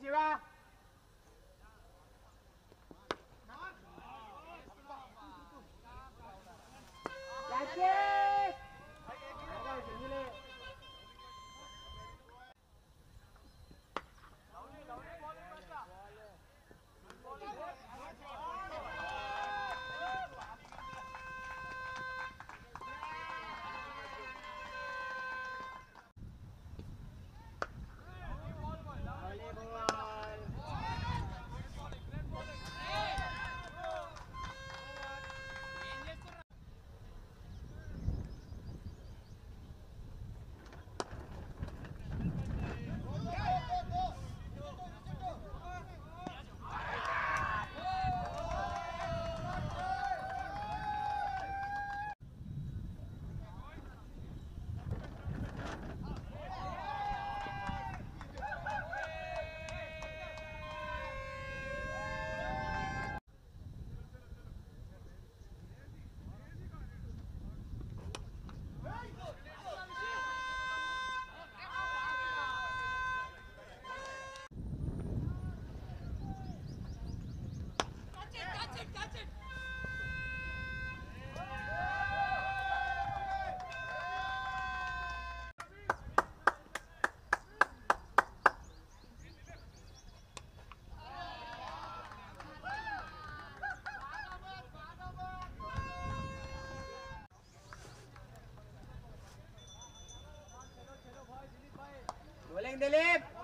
媳吧 Dilip!